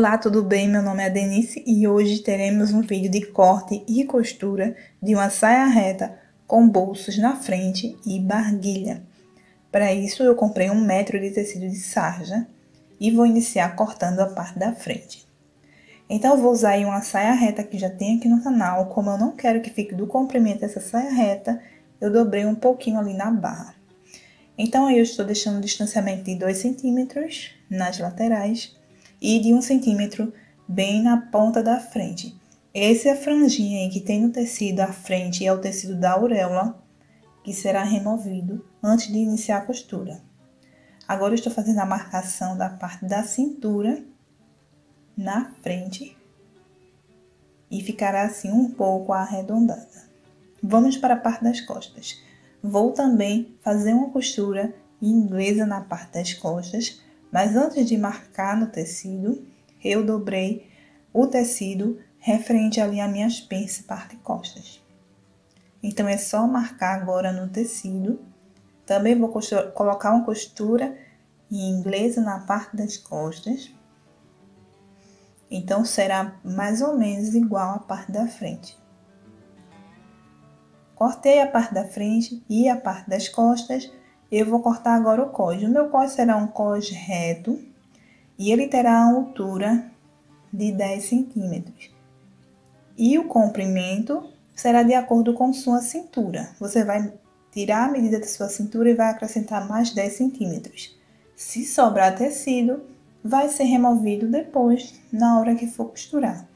Olá, tudo bem? Meu nome é Denise e hoje teremos um vídeo de corte e costura de uma saia reta com bolsos na frente e barguilha. Para isso eu comprei um metro de tecido de sarja e vou iniciar cortando a parte da frente. Então eu vou usar aí uma saia reta que já tem aqui no canal, como eu não quero que fique do comprimento dessa saia reta, eu dobrei um pouquinho ali na barra. Então eu estou deixando um distanciamento de 2 centímetros nas laterais e de um centímetro bem na ponta da frente. Esse é a franjinha aí que tem no tecido à frente é o tecido da auréola, que será removido antes de iniciar a costura. Agora estou fazendo a marcação da parte da cintura na frente e ficará assim um pouco arredondada. Vamos para a parte das costas. Vou também fazer uma costura inglesa na parte das costas mas antes de marcar no tecido, eu dobrei o tecido referente ali às minhas pences parte costas. Então, é só marcar agora no tecido. Também vou colocar uma costura em inglesa na parte das costas. Então, será mais ou menos igual à parte da frente. Cortei a parte da frente e a parte das costas eu vou cortar agora o cós. O meu cós será um cós reto e ele terá a altura de 10 centímetros. E o comprimento será de acordo com sua cintura. Você vai tirar a medida da sua cintura e vai acrescentar mais 10 centímetros. Se sobrar tecido, vai ser removido depois, na hora que for costurar.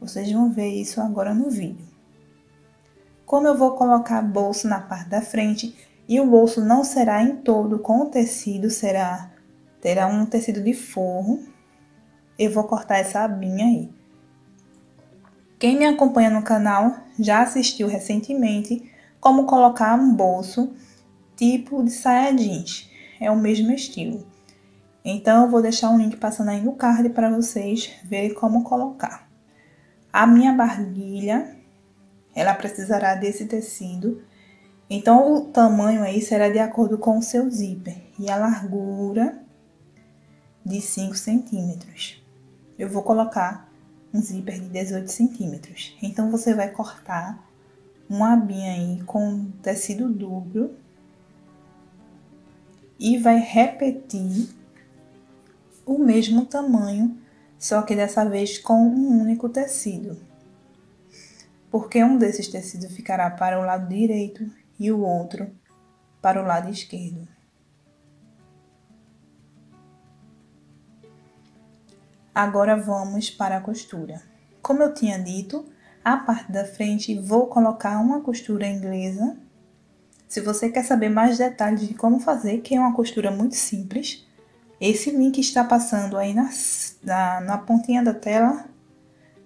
Vocês vão ver isso agora no vídeo. Como eu vou colocar bolso na parte da frente, e o bolso não será em todo com o tecido, será terá um tecido de forro. Eu vou cortar essa abinha aí. Quem me acompanha no canal já assistiu recentemente como colocar um bolso tipo de saia jeans. É o mesmo estilo. Então, eu vou deixar um link passando aí no card para vocês verem como colocar. A minha barguilha, ela precisará desse tecido então, o tamanho aí será de acordo com o seu zíper e a largura de 5 centímetros. Eu vou colocar um zíper de 18 centímetros. Então, você vai cortar uma abinha aí com tecido duplo e vai repetir o mesmo tamanho, só que dessa vez com um único tecido. Porque um desses tecidos ficará para o lado direito e o outro para o lado esquerdo. Agora vamos para a costura. Como eu tinha dito, a parte da frente vou colocar uma costura inglesa. Se você quer saber mais detalhes de como fazer, que é uma costura muito simples, esse link está passando aí na, na, na pontinha da tela,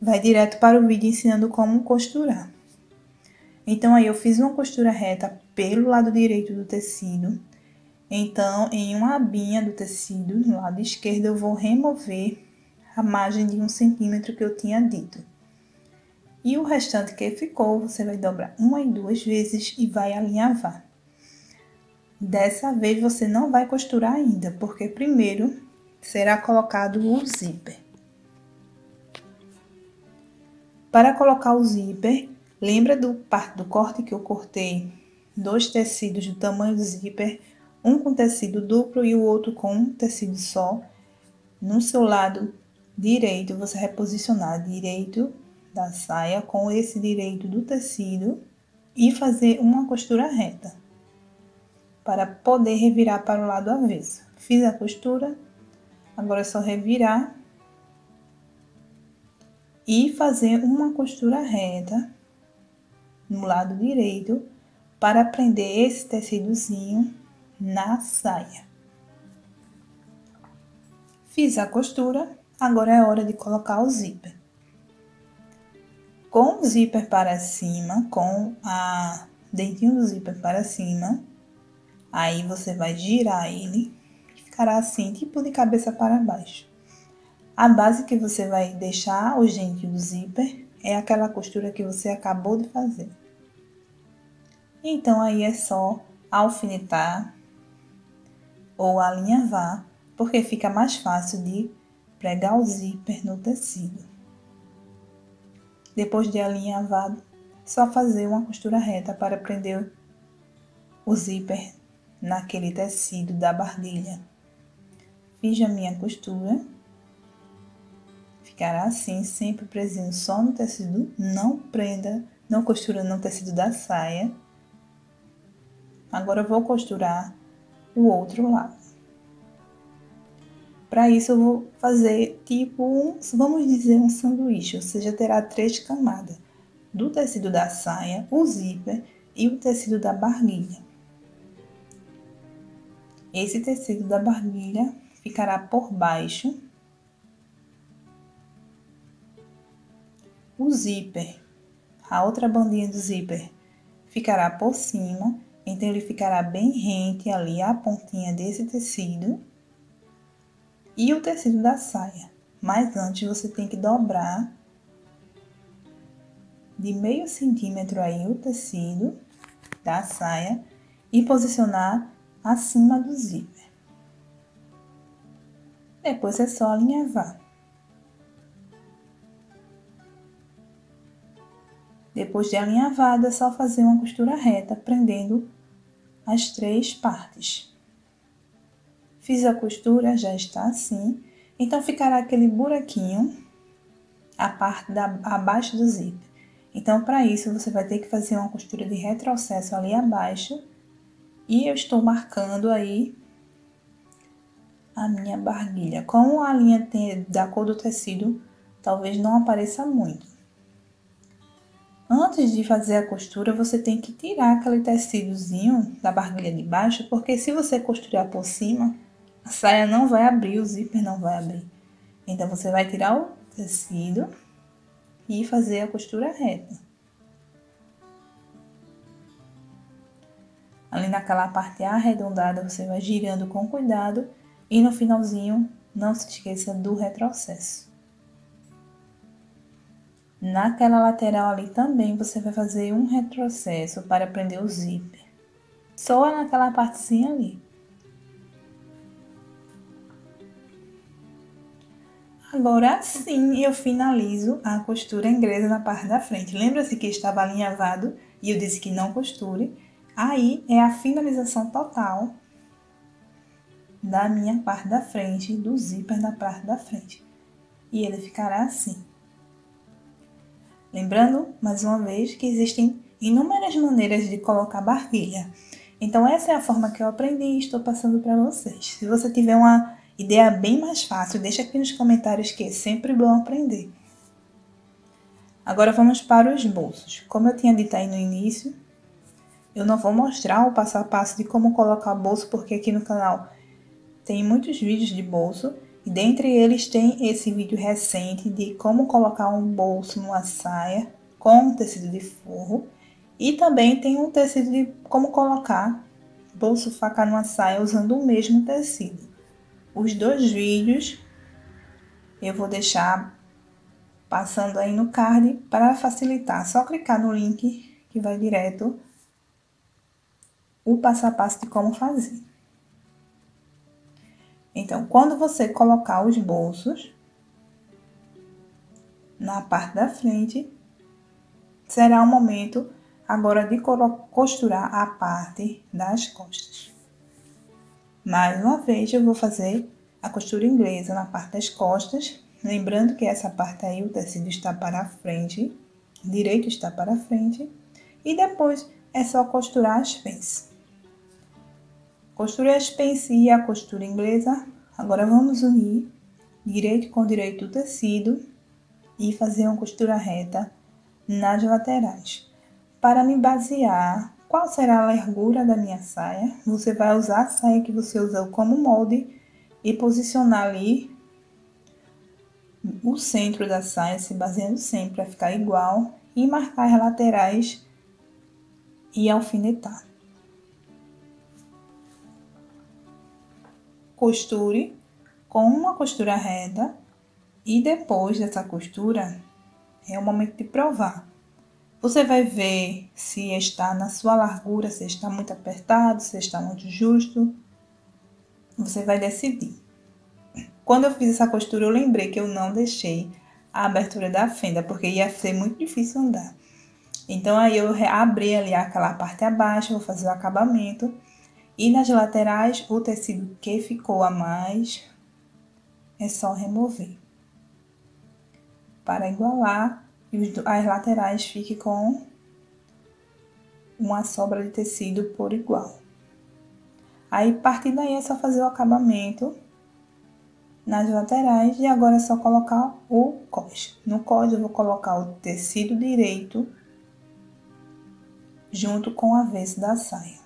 vai direto para o vídeo ensinando como costurar. Então, aí eu fiz uma costura reta pelo lado direito do tecido. Então, em uma abinha do tecido, no lado esquerdo, eu vou remover a margem de um centímetro que eu tinha dito. E o restante que ficou, você vai dobrar uma e duas vezes e vai alinhavar. Dessa vez, você não vai costurar ainda, porque primeiro será colocado o zíper. Para colocar o zíper, Lembra do, do corte que eu cortei? Dois tecidos do tamanho zíper, um com tecido duplo e o outro com um tecido só. No seu lado direito, você reposicionar direito da saia com esse direito do tecido e fazer uma costura reta para poder revirar para o lado avesso. Fiz a costura, agora é só revirar e fazer uma costura reta no lado direito para prender esse tecidozinho na saia. Fiz a costura, agora é hora de colocar o zíper. Com o zíper para cima, com a dentinho do zíper para cima, aí você vai girar ele ficará assim, tipo de cabeça para baixo. A base que você vai deixar o dentinho do zíper é aquela costura que você acabou de fazer. Então aí é só alfinetar ou alinhavar, porque fica mais fácil de pregar o zíper no tecido. Depois de alinhavado, só fazer uma costura reta para prender o zíper naquele tecido da barguilha. Fiz a minha costura. Ficará assim, sempre presinho só no tecido. Não prenda, não costura no tecido da saia. Agora vou costurar o outro lado. Para isso eu vou fazer tipo um, vamos dizer um sanduíche, ou seja, terá três camadas do tecido da saia, o zíper e o tecido da barguilha. Esse tecido da barguilha ficará por baixo. O zíper, a outra bandinha do zíper, ficará por cima, então ele ficará bem rente ali a pontinha desse tecido. E o tecido da saia. Mas antes você tem que dobrar de meio centímetro aí o tecido da saia e posicionar acima do zíper. Depois é só alinhavar. Depois de alinhavada, é só fazer uma costura reta, prendendo as três partes. Fiz a costura, já está assim. Então, ficará aquele buraquinho, a parte da, abaixo do zíper. Então, para isso, você vai ter que fazer uma costura de retrocesso ali abaixo e eu estou marcando aí a minha barguilha. Como a linha tem da cor do tecido, talvez não apareça muito. Antes de fazer a costura, você tem que tirar aquele tecidozinho da barguilha de baixo, porque se você costurar por cima, a saia não vai abrir, o zíper não vai abrir. Então, você vai tirar o tecido e fazer a costura reta. Ali naquela parte arredondada, você vai girando com cuidado e no finalzinho, não se esqueça do retrocesso. Naquela lateral ali também você vai fazer um retrocesso para prender o zíper. Só naquela partezinha ali. Agora sim eu finalizo a costura inglesa na parte da frente. Lembra-se que estava alinhavado e eu disse que não costure? Aí é a finalização total da minha parte da frente, do zíper da parte da frente. E ele ficará assim. Lembrando, mais uma vez, que existem inúmeras maneiras de colocar barquilha. Então, essa é a forma que eu aprendi e estou passando para vocês. Se você tiver uma ideia bem mais fácil, deixa aqui nos comentários que é sempre bom aprender. Agora vamos para os bolsos. Como eu tinha dito aí no início, eu não vou mostrar o passo a passo de como colocar bolso, porque aqui no canal tem muitos vídeos de bolso e dentre eles tem esse vídeo recente de como colocar um bolso numa saia com tecido de forro e também tem um tecido de como colocar bolso faca numa saia usando o mesmo tecido. Os dois vídeos eu vou deixar passando aí no card para facilitar. Só clicar no link que vai direto o passo a passo de como fazer. Então, quando você colocar os bolsos na parte da frente, será o momento agora de costurar a parte das costas. Mais uma vez, eu vou fazer a costura inglesa na parte das costas, lembrando que essa parte aí o tecido está para a frente, direito está para a frente, e depois é só costurar as pences. Costura as pence e a costura inglesa. Agora vamos unir direito com direito o tecido e fazer uma costura reta nas laterais. Para me basear qual será a largura da minha saia, você vai usar a saia que você usou como molde e posicionar ali o centro da saia, se baseando sempre para ficar igual e marcar as laterais e alfinetar. Costure com uma costura reta e depois dessa costura é o momento de provar. Você vai ver se está na sua largura, se está muito apertado, se está muito justo. Você vai decidir. Quando eu fiz essa costura, eu lembrei que eu não deixei a abertura da fenda, porque ia ser muito difícil andar. Então, aí eu abri ali aquela parte abaixo, vou fazer o acabamento. E nas laterais, o tecido que ficou a mais, é só remover. Para igualar e as laterais fiquem com uma sobra de tecido por igual. Aí, a partir daí, é só fazer o acabamento nas laterais e agora é só colocar o cós. No cós eu vou colocar o tecido direito junto com o avesso da saia.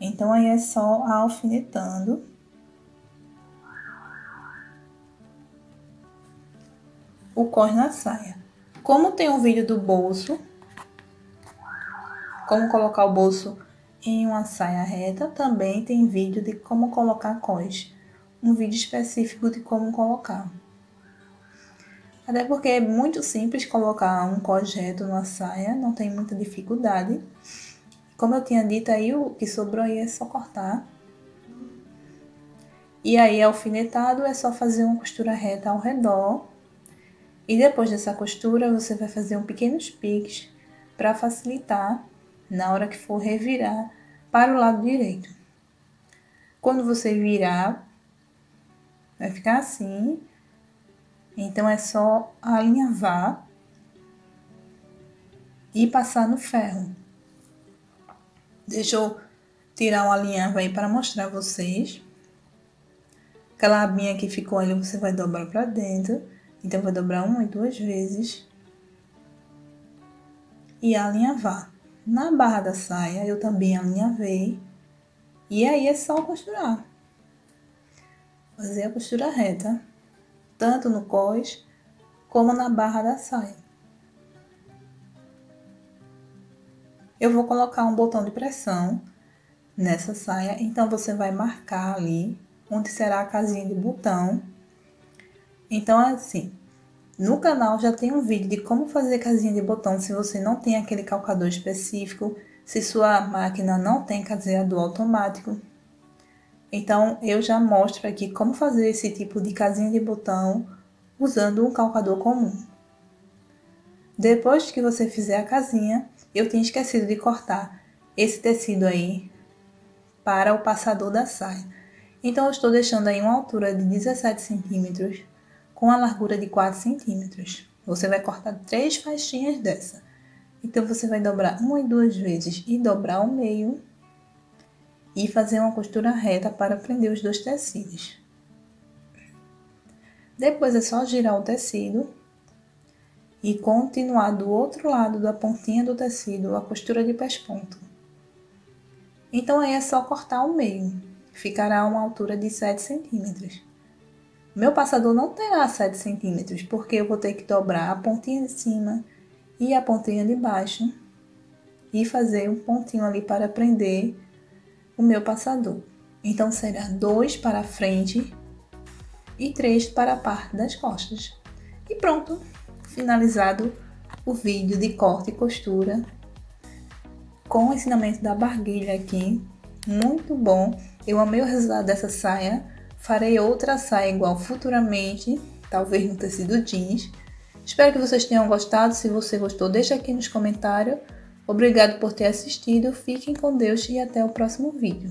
Então aí é só alfinetando. O cós na saia. Como tem um vídeo do bolso, como colocar o bolso em uma saia reta, também tem vídeo de como colocar cós um vídeo específico de como colocar. Até porque é muito simples colocar um reto numa saia, não tem muita dificuldade. Como eu tinha dito aí, o que sobrou aí é só cortar. E aí, alfinetado, é só fazer uma costura reta ao redor. E depois dessa costura, você vai fazer um pequenos piques para facilitar na hora que for revirar para o lado direito. Quando você virar, Vai ficar assim. Então é só alinhavar e passar no ferro. Deixa eu tirar um alinhavo aí para mostrar a vocês. Aquela abinha que ficou ali você vai dobrar para dentro. Então vai dobrar uma e duas vezes. E alinhavar. Na barra da saia eu também alinhavei. E aí é só costurar fazer a costura reta, tanto no cós como na barra da saia. Eu vou colocar um botão de pressão nessa saia, então você vai marcar ali onde será a casinha de botão. Então, assim, no canal já tem um vídeo de como fazer casinha de botão se você não tem aquele calcador específico, se sua máquina não tem caseador automático. Então, eu já mostro aqui como fazer esse tipo de casinha de botão usando um calcador comum. Depois que você fizer a casinha, eu tinha esquecido de cortar esse tecido aí para o passador da saia. Então, eu estou deixando aí uma altura de 17 centímetros com a largura de 4 centímetros. Você vai cortar três faixinhas dessa. Então, você vai dobrar uma e duas vezes e dobrar ao meio e fazer uma costura reta para prender os dois tecidos. Depois é só girar o tecido e continuar do outro lado da pontinha do tecido a costura de pesponto. Então aí é só cortar o meio, ficará uma altura de 7 centímetros. Meu passador não terá 7 centímetros, porque eu vou ter que dobrar a pontinha de cima e a pontinha de baixo e fazer um pontinho ali para prender o meu passador. Então será dois para a frente e três para a parte das costas. E pronto, finalizado o vídeo de corte e costura com o ensinamento da barguilha aqui. Muito bom, eu amei o resultado dessa saia. Farei outra saia igual futuramente, talvez no tecido jeans. Espero que vocês tenham gostado. Se você gostou, deixa aqui nos comentários Obrigado por ter assistido, fiquem com Deus e até o próximo vídeo.